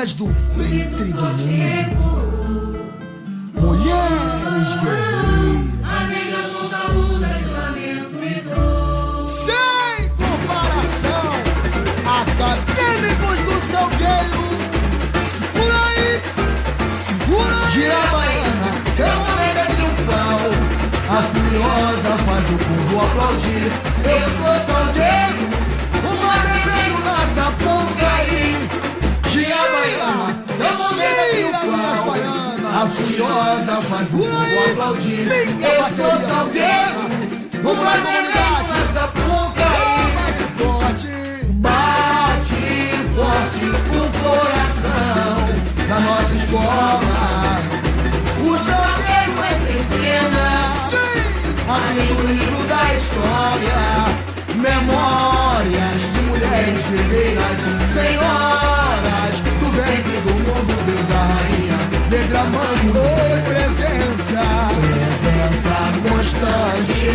Guerreiras do ventre do mundo. Mulheres guerreiras. De e dor. Sem comparação, acadêmicos do Salgueiro. Segura aí, segura aí. Gira a baiana, seu momento é triunfal. A furiosa faz o povo aplaudir. Eu sou Salgueiro, A furiosa faz o povo aplaudir. Eu sou Salgueiro, uma devendo na Sapucaí. Bate forte, bate forte o coração da nossa escola. O Salgueiro é em cena, aqui no livro da história. Memórias de mulheres guerreiras, senhoras declamando oi presença, presença constante.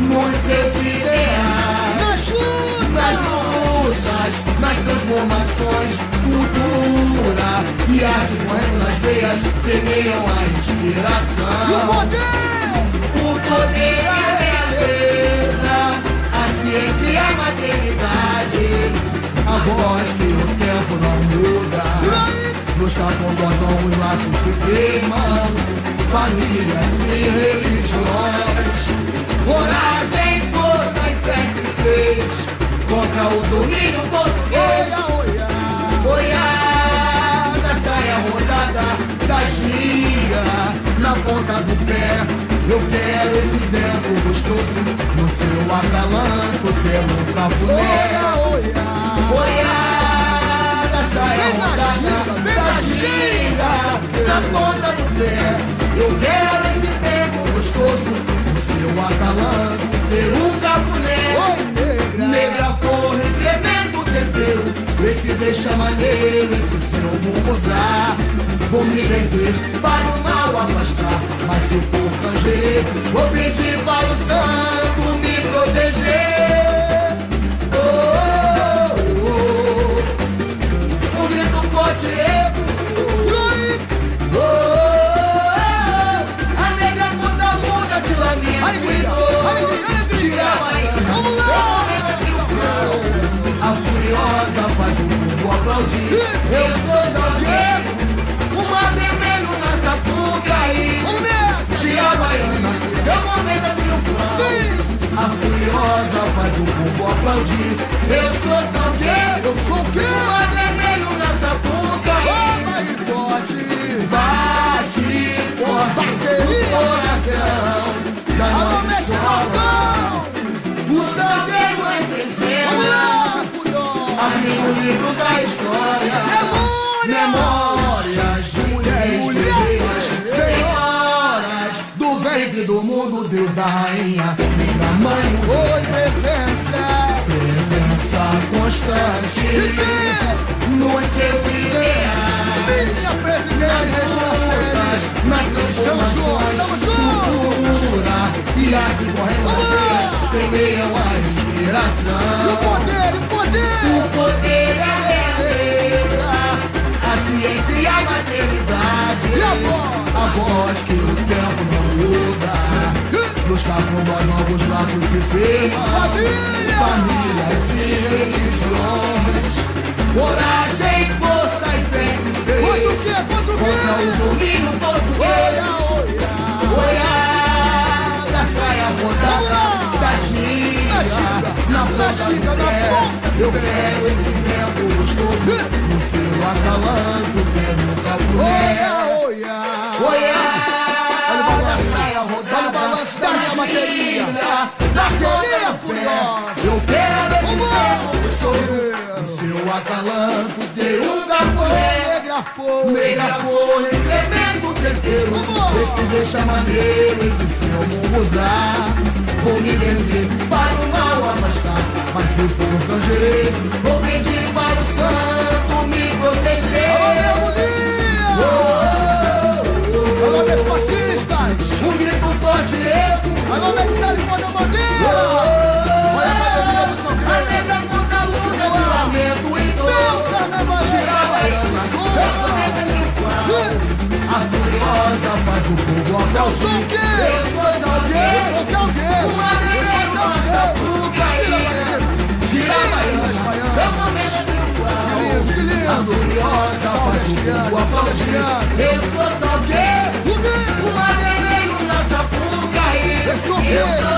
Nos seus ideais, nas lutas, nas, lutas, nas transformações, cultura. E arte correndo nas veias semeiam a inspiração. O poder, o poder, a realeza, a ciência e a maternidade, a voz que o tempo não muda. Nos cafundós os laços se firmam, famílias e religiões. Coragem, força e fé se fez contra o domínio português. Boiada, saia rodada das minhas na ponta do pé. Eu quero esse dentro gostoso no seu acalanto, um cafuné. Boiada, saia rodada minhas na ponta do pé. Eu quero esse tempo gostoso no seu acalanto, ter um cafuné. Negra forra e tremendo tempero Esse deixa maneiro, esse seu usar Vou me vencer para o mal afastar Mas se for canjeiro, vou pedir para o santo me proteger de lamento e dor. Tira a furiosa faz o povo aplaudir. Eu sou salgueiro, uma vermelho na Sapucaí. Tira a baiana, seu momento triunfal. A furiosa faz o povo aplaudir. Eu sou salgueiro, eu sou quê? Nossa escola. O salgueiro é em cena, abrindo o livro da história. Memórias de mulheres senhoras do ventre do mundo, Deus a rainha, minha mãe, oi presença, presença constante nos seus ideais. Minha presidente nas nas transformações, e arte correndo nas veias, semeiam a inspiração. O poder, o poder, o poder é a realeza, a ciência e a maternidade, e a voz, a voz que o tempo não muda. Nos cafundós novos laços se firmam Família. Famílias e religiões Coragem, força e fé se fez Contra o quê? Contra o quê? Contra o domínio português Eu quero esse tempo gostoso No seu acalanto Tendo um cafuné Boiada, saia rodada da minha bateria Na bateria furiosa Eu quero esse tempo gostoso No seu acalanto Ter um cafuné Negra flor Negra flor e tremendo tempero. Esse deixa maneiro Esse seu vou Mas eu contangerei, vou pedir para o santo me proteger. Alô, meu dia! Oh, oh, oh, Alô, meus passistas! Um grito forte! Alô, meus sales, quando eu mandei! Olha a bandeira do São A negra conta a luna de lamento e dor. Meu carnaval girava é isso, a furiosa faz o povo aplaudir. Eu sou quem? Eu sou alguém. Eu sou alguém. Uma Crianças. Eu sou salgueiro. O quê? Uma vermelho nossa Pucaína. Eu sou o quê? Eu sou.